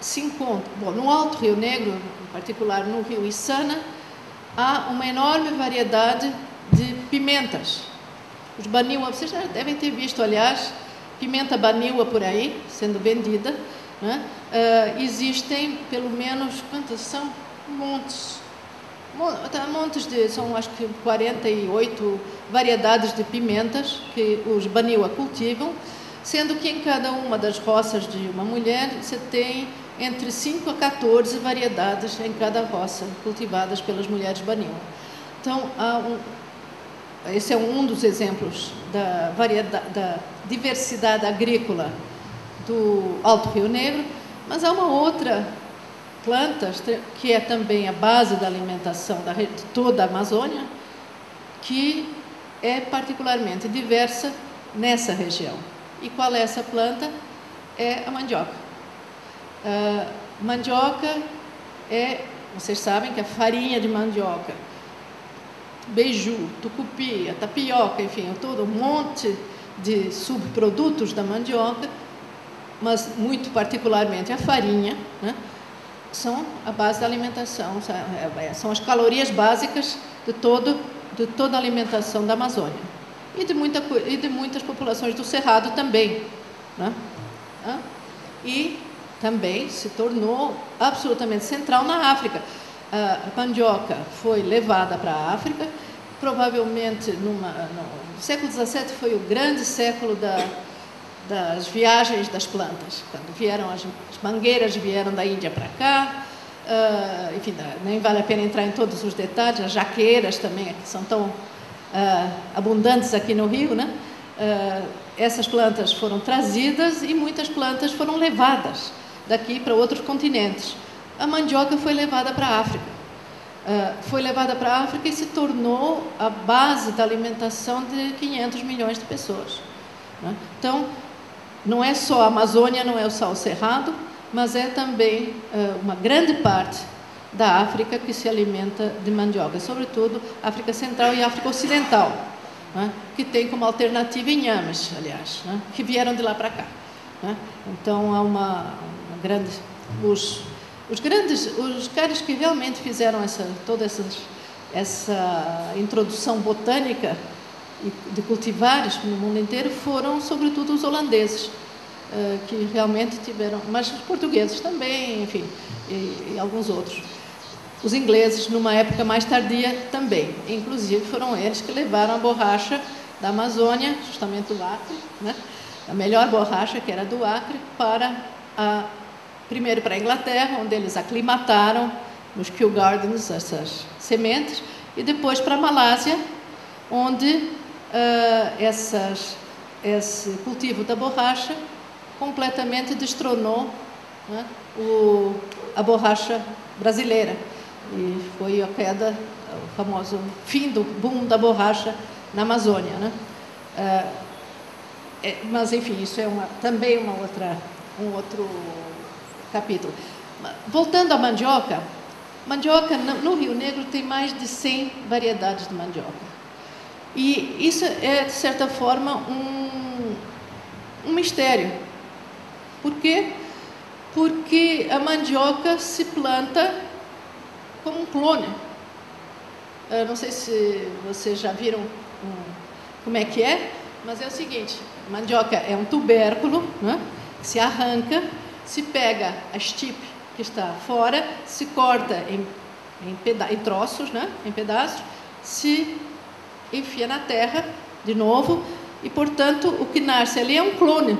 se encontra, bom, no Alto Rio Negro, em particular no Rio Içana, há uma enorme variedade de pimentas. Os baniwa, vocês já devem ter visto, aliás, pimenta baniwa por aí sendo vendida. Né? Uh, existem pelo menos, quantas são? Montes Tá, montes de, são acho que 48 variedades de pimentas que os Baniwa cultivam, sendo que em cada uma das roças de uma mulher você tem entre 5 a 14 variedades em cada roça cultivadas pelas mulheres Baniwa. Então, um, esse é um dos exemplos da, variedade, da diversidade agrícola do Alto Rio Negro, mas há uma outra plantas, que é também a base da alimentação da, de toda a Amazônia, que é particularmente diversa nessa região. E qual é essa planta? É a mandioca. A mandioca é, vocês sabem que a farinha de mandioca, beiju, tucupi, a tapioca, enfim, todo um monte de subprodutos da mandioca mas muito particularmente a farinha, né, são a base da alimentação, é, é, são as calorias básicas de, todo, de toda a alimentação da Amazônia. E de, muita, e de muitas populações do Cerrado também. Né? E também se tornou absolutamente central na África. A mandioca foi levada para a África, provavelmente numa, no século XVII foi o grande século da, das viagens das plantas. Quando vieram as, as mangueiras vieram da Índia para cá, uh, enfim, nem vale a pena entrar em todos os detalhes, as jaqueiras também, que são tão uh, abundantes aqui no Rio, né? Uh, essas plantas foram trazidas e muitas plantas foram levadas daqui para outros continentes. A mandioca foi levada para a África. Uh, foi levada para a África e se tornou a base da alimentação de 500 milhões de pessoas. Né? Então, não é só a Amazônia, não é só o Cerrado, mas é também uh, uma grande parte da África que se alimenta de mandioca, sobretudo África Central e África Ocidental, né? que tem como alternativa inhames, aliás, né? que vieram de lá para cá. Né? Então há uma, uma grande os, os grandes os caras que realmente fizeram essa toda essa essa introdução botânica de cultivares no mundo inteiro foram, sobretudo, os holandeses, eh, que realmente tiveram, mas os portugueses também, enfim, e, e alguns outros. Os ingleses, numa época mais tardia, também. Inclusive, foram eles que levaram a borracha da Amazônia, justamente do Acre, né? a melhor borracha, que era do Acre, para a, primeiro para a Inglaterra, onde eles aclimataram nos Kew Gardens essas sementes, e depois para a Malásia, onde uh, essas, esse cultivo da borracha completamente destronou né, o, a borracha brasileira. E foi a queda, o famoso fim do boom da borracha na Amazônia. Né? Uh, é, mas, enfim, isso é uma, também uma outra, um outro capítulo. Voltando à mandioca, mandioca no Rio Negro tem mais de 100 variedades de mandioca. E isso é, de certa forma, um, um mistério. Por quê? Porque a mandioca se planta como um clone. Eu não sei se vocês já viram como é que é, mas é o seguinte: mandioca é um tubérculo, né? se arranca, se pega a estipe que está fora, se corta em, em, em troços, né? em pedaços, se enfia na terra de novo e, portanto, o que nasce ali é um clone,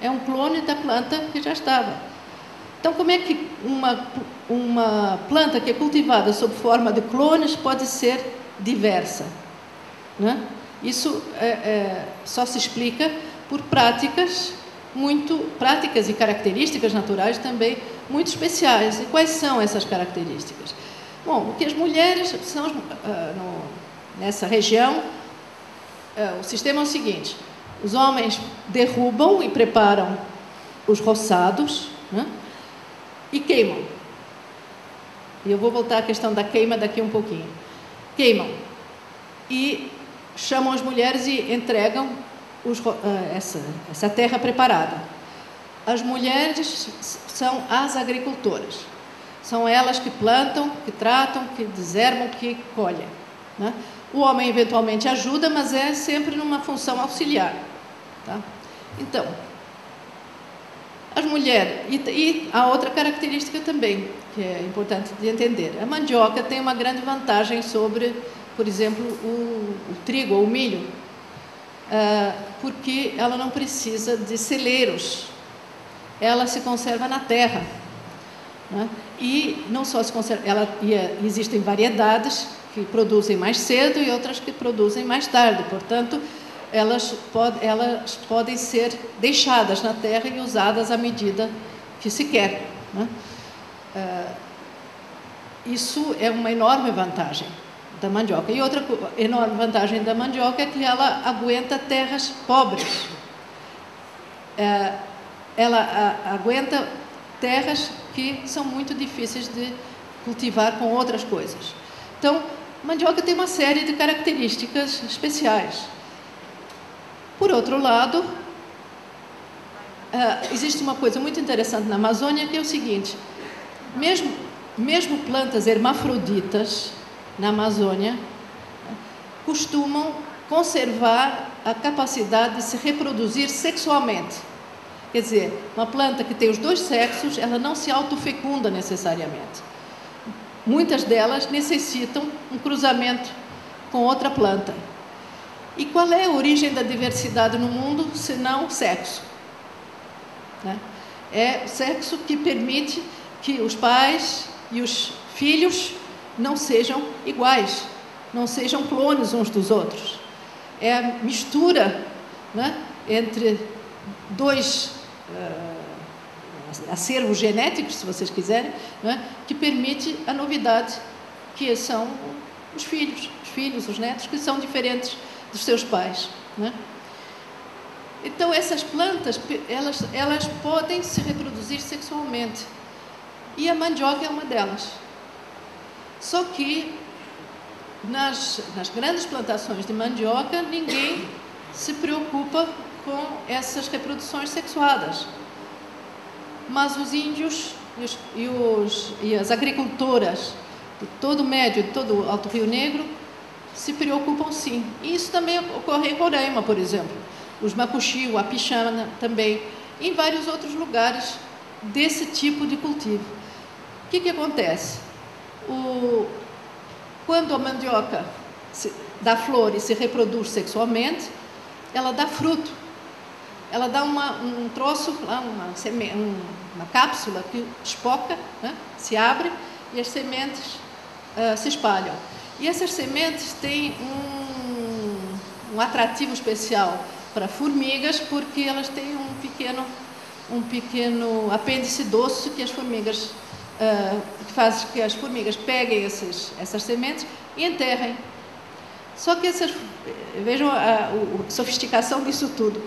é um clone da planta que já estava. Então, como é que uma, uma planta que é cultivada sob forma de clones pode ser diversa? Né? Isso é, é, só se explica por práticas muito práticas e características naturais também muito especiais. E quais são essas características? Bom, o que as mulheres são uh, no, nessa região, é, o sistema é o seguinte: os homens derrubam e preparam os roçados né, e queimam. E eu vou voltar à questão da queima daqui um pouquinho. Queimam e chamam as mulheres e entregam os, uh, essa, essa terra preparada. As mulheres são as agricultoras. São elas que plantam, que tratam, que desermam, que colhem. Né? O homem eventualmente ajuda, mas é sempre numa função auxiliar. Tá? Então, as mulheres, e, e a outra característica também, que é importante de entender, a mandioca tem uma grande vantagem sobre, por exemplo, o, o trigo ou o milho, uh, porque ela não precisa de celeiros, ela se conserva na terra. Né? E não só se conserva, ela, e, existem variedades que produzem mais cedo e outras que produzem mais tarde. Portanto, elas, pod elas podem ser deixadas na terra e usadas à medida que se quer. Né? Uh, isso é uma enorme vantagem da mandioca. E outra enorme vantagem da mandioca é que ela aguenta terras pobres. Uh, ela aguenta terras que são muito difíceis de cultivar com outras coisas. Então, mandioca tem uma série de características especiais. Por outro lado, uh, existe uma coisa muito interessante na Amazônia que é o seguinte: mesmo, mesmo plantas hermafroditas na Amazônia costumam conservar a capacidade de se reproduzir sexualmente. Quer dizer, uma planta que tem os dois sexos, ela não se autofecunda necessariamente. Muitas delas necessitam um cruzamento com outra planta. E qual é a origem da diversidade no mundo, se não sexo? Né? É sexo que permite que os pais e os filhos não sejam iguais, não sejam clones uns dos outros. É a mistura né, entre dois uh, acervos genéticos, se vocês quiserem, né, que permite a novidade, que são os filhos, os filhos, os netos, que são diferentes dos seus pais. Né? Então, essas plantas, elas, elas podem se reproduzir sexualmente. E a mandioca é uma delas. Só que nas, nas grandes plantações de mandioca, ninguém se preocupa com essas reproduções sexuadas. Mas os índios e, os, e, os, e as agricultoras de todo o Médio, de todo o Alto Rio Negro, se preocupam sim. E isso também ocorre em Roraima, por exemplo. Os Mapuxi, o Apixana também, em vários outros lugares desse tipo de cultivo. O que, que acontece? O, quando a mandioca se, dá flor e se reproduz sexualmente, ela dá fruto. Ela dá uma, um troço, uma, uma cápsula que espoca, né, se abre e as sementes uh, se espalham. E essas sementes têm um, um atrativo especial para formigas, porque elas têm um pequeno, um pequeno apêndice doce que as formigas uh, que faz que as formigas peguem esses, essas sementes e enterrem. Só que essas, vejam a, a, a sofisticação disso tudo.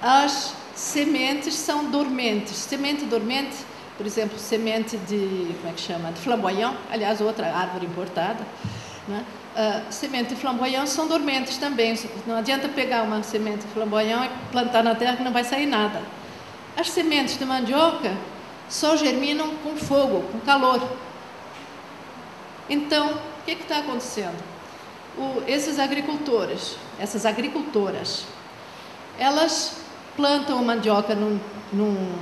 As sementes são dormentes. Semente dormente por exemplo, semente de, como é que chama, de flamboyant, aliás, outra árvore importada, né? Uh, semente de flamboyant são dormentes também. Não adianta pegar uma semente de flamboyant e plantar na terra que não vai sair nada. As sementes de mandioca só germinam com fogo, com calor. Então, o que está acontecendo? O, esses agricultores, essas agricultoras, elas plantam mandioca num, num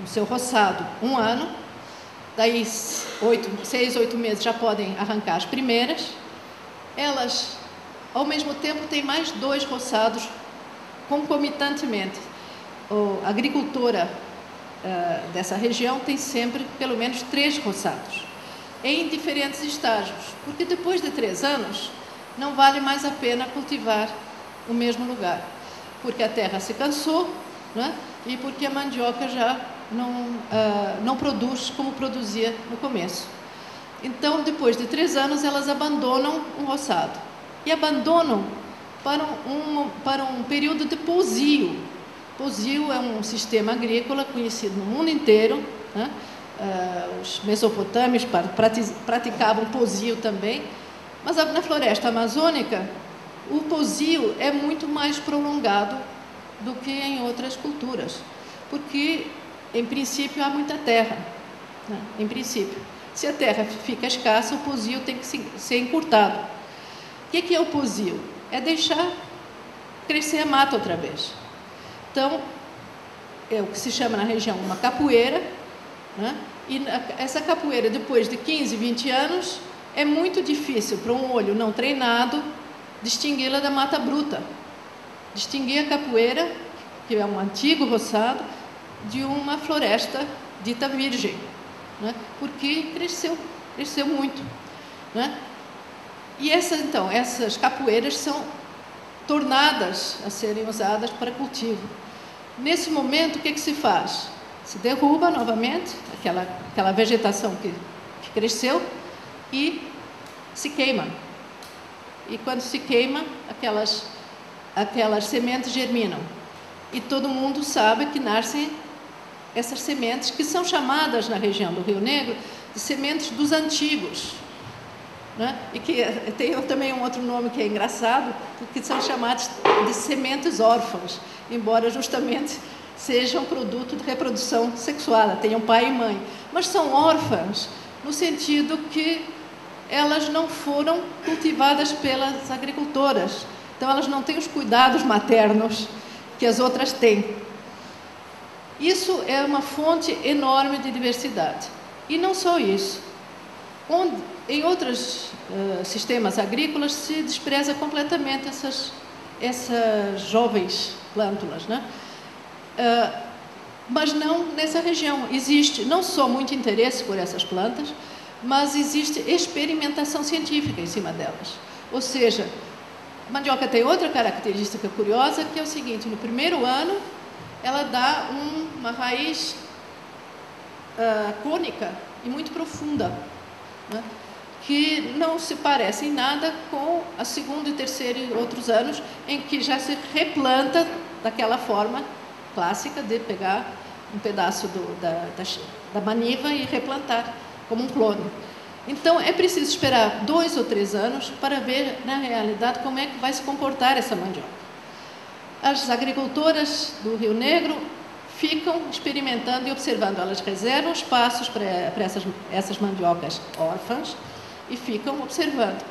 no seu roçado um ano, daí oito, seis, oito meses já podem arrancar as primeiras. Elas, ao mesmo tempo, têm mais dois roçados concomitantemente. A agricultora uh, dessa região tem sempre pelo menos três roçados, em diferentes estágios, porque depois de três anos não vale mais a pena cultivar o mesmo lugar, porque a terra se cansou né? e porque a mandioca já não, uh, não produz como produzia no começo. Então, depois de três anos, elas abandonam um roçado e abandonam para um, para um período de pousio. Pousio é um sistema agrícola conhecido no mundo inteiro. Né? Uh, os mesopotâmios praticavam pousio também, mas na floresta amazônica o pousio é muito mais prolongado do que em outras culturas, porque em princípio, há muita terra. Né? Em princípio. Se a terra fica escassa, o posio tem que ser encurtado. O que é o posio? É deixar crescer a mata outra vez. Então, é o que se chama na região uma capoeira. Né? E essa capoeira, depois de 15, 20 anos, é muito difícil para um olho não treinado distingui-la da mata bruta. Distinguir a capoeira, que é um antigo roçado, de uma floresta dita virgem, né? porque cresceu, cresceu muito. Né? E essas, então, essas capoeiras são tornadas a serem usadas para cultivo. Nesse momento, o que, que se faz? Se derruba novamente aquela, aquela vegetação que, que cresceu e se queima. E quando se queima, aquelas, aquelas sementes germinam. E todo mundo sabe que nascem essas sementes que são chamadas na região do Rio Negro de sementes dos antigos. Né? E que tem também um outro nome que é engraçado, porque são chamados de sementes órfãs, embora justamente sejam produto de reprodução sexual, tenham pai e mãe, mas são órfãs no sentido que elas não foram cultivadas pelas agricultoras, então elas não têm os cuidados maternos que as outras têm. Isso é uma fonte enorme de diversidade. E não só isso. Onde, em outros uh, sistemas agrícolas se despreza completamente essas, essas jovens plântulas. Né? Uh, mas não nessa região. Existe não só muito interesse por essas plantas, mas existe experimentação científica em cima delas. Ou seja, a mandioca tem outra característica curiosa, que é o seguinte: no primeiro ano, ela dá um, uma raiz uh, cônica e muito profunda, né? que não se parece em nada com a segunda e terceira e outros anos, em que já se replanta daquela forma clássica de pegar um pedaço do, da, da, da maniva e replantar como um clone. Então, é preciso esperar dois ou três anos para ver, na realidade, como é que vai se comportar essa mandioca. As agricultoras do Rio Negro ficam experimentando e observando. Elas reservam espaços para, essas, essas mandiocas órfãs e ficam observando.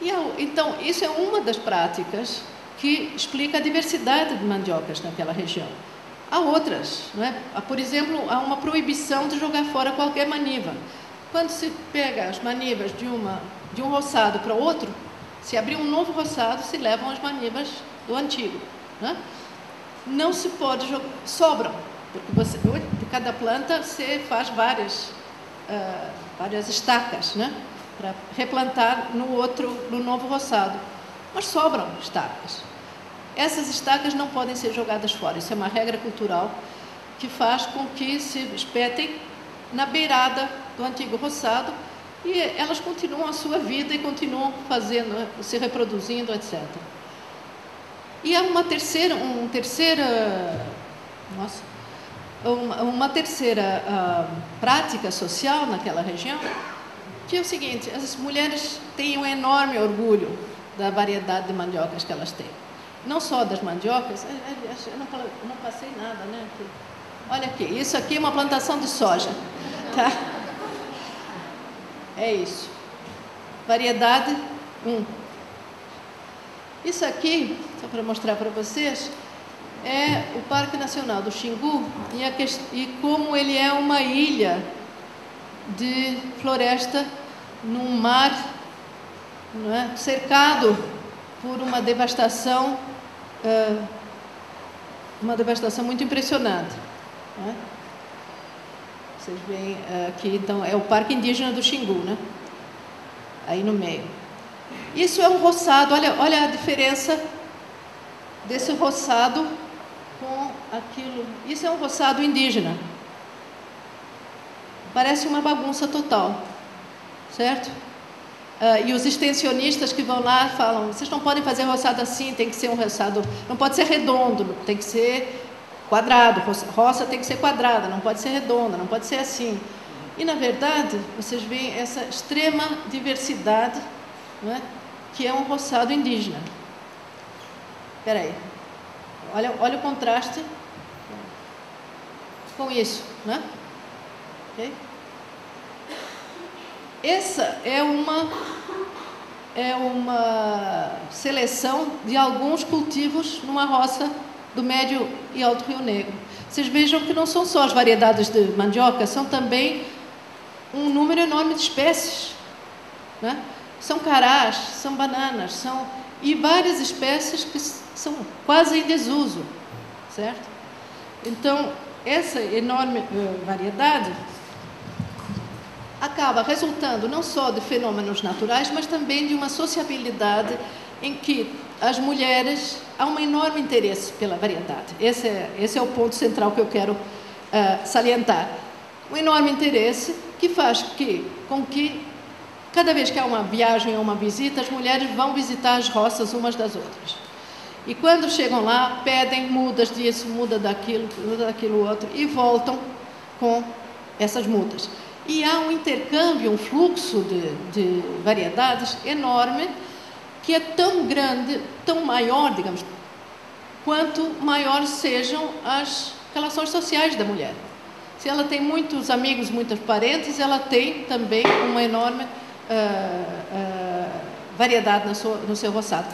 E, então, isso é uma das práticas que explica a diversidade de mandiocas naquela região. Há outras, não é? Por exemplo, há uma proibição de jogar fora qualquer maniva. Quando se pega as manivas de, uma, de um roçado para outro, se abrir um novo roçado, se levam as manivas do antigo. Né? Não se pode jogar, sobram, porque você, de cada planta você faz várias, uh, várias estacas, né? para replantar no outro, no novo roçado. Mas sobram estacas. Essas estacas não podem ser jogadas fora. Isso é uma regra cultural que faz com que se espetem na beirada do antigo roçado e elas continuam a sua vida e continuam fazendo, se reproduzindo, etc. E há uma terceira, um terceira, nossa, uma, uma terceira uh, prática social naquela região, que é o seguinte: as mulheres têm um enorme orgulho da variedade de mandiocas que elas têm. Não só das mandiocas, eu não, eu não passei nada, né? Aqui. Olha aqui, isso aqui é uma plantação de soja. Tá? É isso. Variedade 1. Isso aqui, só para mostrar para vocês, é o Parque Nacional do Xingu e, a, e como ele é uma ilha de floresta num mar é, cercado por uma devastação, uh, uma devastação muito impressionante. É? Vocês veem aqui, então, é o Parque Indígena do Xingu, né? Aí no meio. Isso é um roçado, olha, olha a diferença desse roçado com aquilo. Isso é um roçado indígena. Parece uma bagunça total, certo? Uh, e os extensionistas que vão lá falam: vocês não podem fazer roçado assim, tem que ser um roçado, não pode ser redondo, tem que ser quadrado, roça tem que ser quadrada, não pode ser redonda, não pode ser assim. E na verdade, vocês veem essa extrema diversidade, é? que é um roçado indígena. Espera aí. Olha, olha o contraste com isso, né? Okay? Essa é uma é uma seleção de alguns cultivos numa roça do Médio e Alto Rio Negro. Vocês vejam que não são só as variedades de mandioca, são também um número enorme de espécies. Né? São carás, são bananas, são e várias espécies que são quase em desuso, certo? Então, essa enorme uh, variedade acaba resultando não só de fenômenos naturais, mas também de uma sociabilidade em que as mulheres há um enorme interesse pela variedade. Esse é, esse é o ponto central que eu quero uh, salientar. Um enorme interesse que faz que, com que, cada vez que há uma viagem ou uma visita, as mulheres vão visitar as roças umas das outras. E quando chegam lá, pedem mudas disso, muda daquilo, muda daquilo outro, e voltam com essas mudas. E há um intercâmbio, um fluxo de, de variedades enorme que é tão grande, tão maior, digamos, quanto maiores sejam as relações sociais da mulher. Se ela tem muitos amigos, muitos parentes, ela tem também uma enorme uh, uh, variedade no seu, no seu roçado.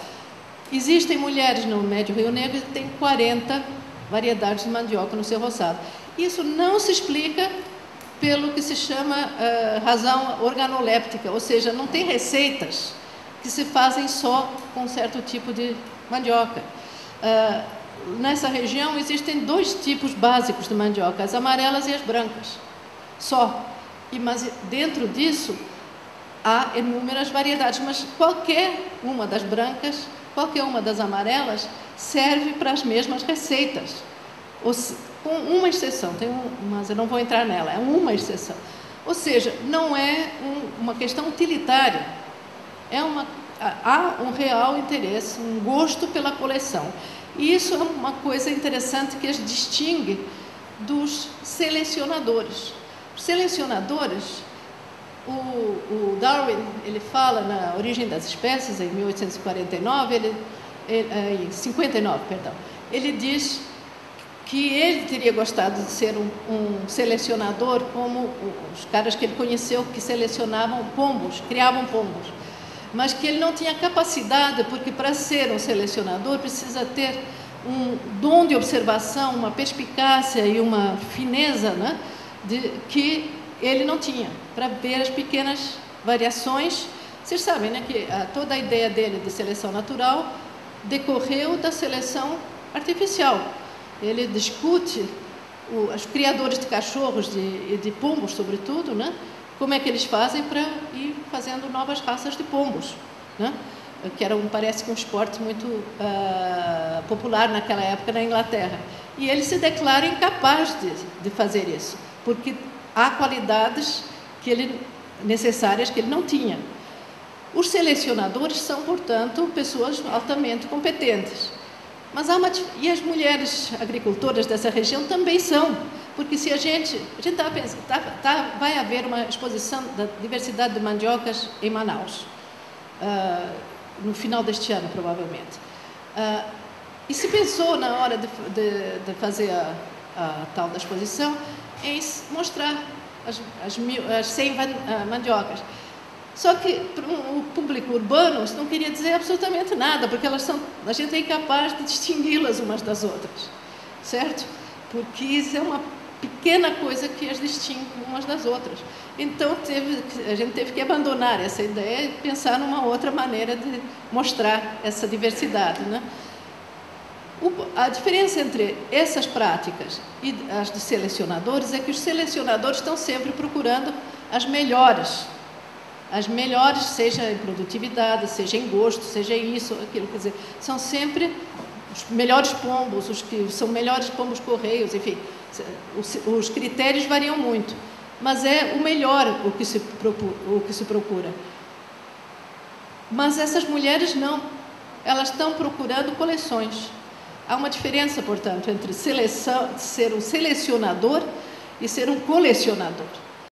Existem mulheres no Médio Rio Negro que têm 40 variedades de mandioca no seu roçado. Isso não se explica pelo que se chama uh, razão organoléptica, ou seja, não tem receitas que se fazem só com certo tipo de mandioca. Uh, nessa região existem dois tipos básicos de mandioca, as amarelas e as brancas, só. E, mas dentro disso há inúmeras variedades, mas qualquer uma das brancas, qualquer uma das amarelas serve para as mesmas receitas. Com uma exceção, tem um, mas eu não vou entrar nela, é uma exceção. Ou seja, não é um, uma questão utilitária, é uma, há um real interesse, um gosto pela coleção. E isso é uma coisa interessante que as distingue dos selecionadores. Os selecionadores, o, o, Darwin, ele fala na Origem das Espécies, em 1849, ele, ele, eh, em 59, perdão, ele diz que ele teria gostado de ser um, um, selecionador como os caras que ele conheceu que selecionavam pombos, criavam pombos, mas que ele não tinha capacidade, porque para ser um selecionador precisa ter um dom de observação, uma perspicácia e uma fineza né, de, que ele não tinha, para ver as pequenas variações. Vocês sabem né, que a, toda a ideia dele de seleção natural decorreu da seleção artificial ele discute o, os criadores de cachorros e de, de, pombos, sobretudo, né? como é que eles fazem para ir fazendo novas raças de pombos, né? que era, um, parece que, um esporte muito uh, popular naquela época na Inglaterra. E ele se declara incapaz de, de fazer isso, porque há qualidades que ele, necessárias que ele não tinha. Os selecionadores são, portanto, pessoas altamente competentes. Mas há uma, e as mulheres agricultoras dessa região também são, porque se a gente, a gente pensando, tá, tá, vai haver uma exposição da diversidade de mandiocas em Manaus, uh, no final deste ano, provavelmente. Uh, e se pensou na hora de, de, de fazer a, a, tal da exposição em mostrar as, as, mil, as 100 mandiocas. Só que para o público urbano isso não queria dizer absolutamente nada, porque elas são, a gente é incapaz de distingui-las umas das outras, certo? Porque isso é uma pequena coisa que as distingue umas das outras. Então teve, a gente teve que abandonar essa ideia e pensar numa outra maneira de mostrar essa diversidade, né? A diferença entre essas práticas e as de selecionadores é que os selecionadores estão sempre procurando as melhores as melhores, seja em produtividade, seja em gosto, seja isso, aquilo, quer dizer, são sempre os melhores pombos, os que são melhores pombos correios, enfim, os, os critérios variam muito, mas é o melhor o que se, o que se procura. Mas essas mulheres não, elas estão procurando coleções. Há uma diferença, portanto, entre seleção, ser um selecionador e ser um colecionador.